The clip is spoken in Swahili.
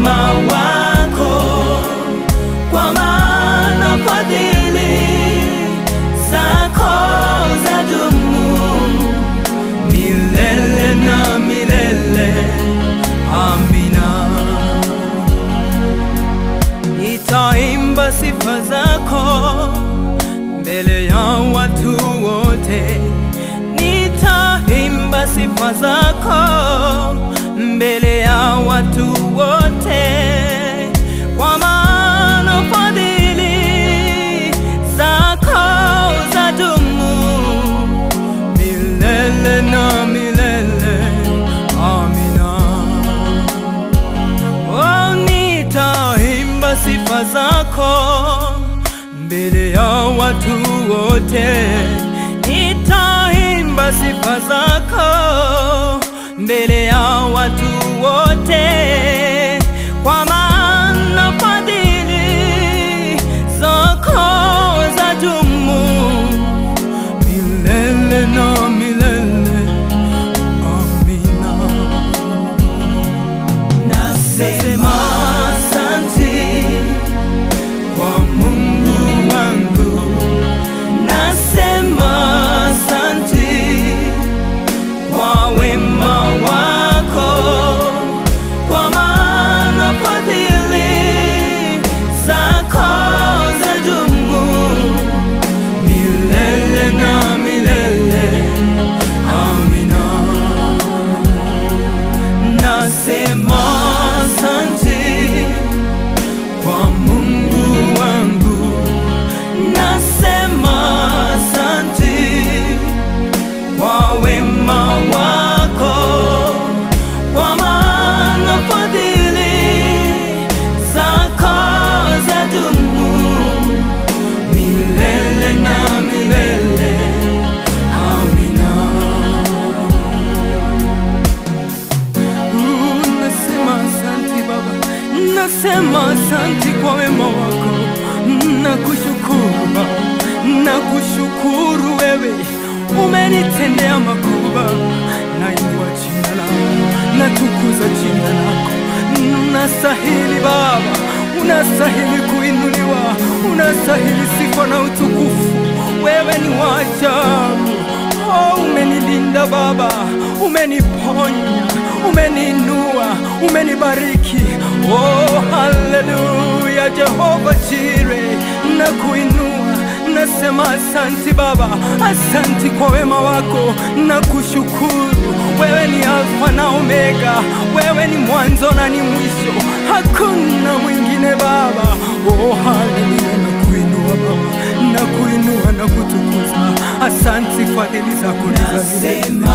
wema wako, kwa maana fadhili zako za dumu milele na milele. Amina. Nitaimba sifa zako mbele ya watu nitaimba sifa zako mbele ya watu wote, kwa maana fadhili zako za dumu milele na milele. Amina. Oh, nitaimba sifa zako mbele ya watu wote, nitaimba sifa zako mbele umenitendea makubwa. Nainua jina lako, natukuza jina lako, unastahili Baba, unastahili kuinuliwa, unastahili sifa na utukufu. Wewe ni wa ajabu. Oh, umenilinda Baba, umeniponya, umeniinua, umenibariki. Oh, haleluya, Jehova Jire, na kuinua nasema asanti Baba, asanti kwa wema wako na kushukuru. Wewe ni Alfa na Omega, wewe ni mwanzo na ni mwisho, hakuna mwingine Baba. Oh, haleluya, na kuinua Baba, na kuinua na kutukuza. Asanti, fadhili zako nasema.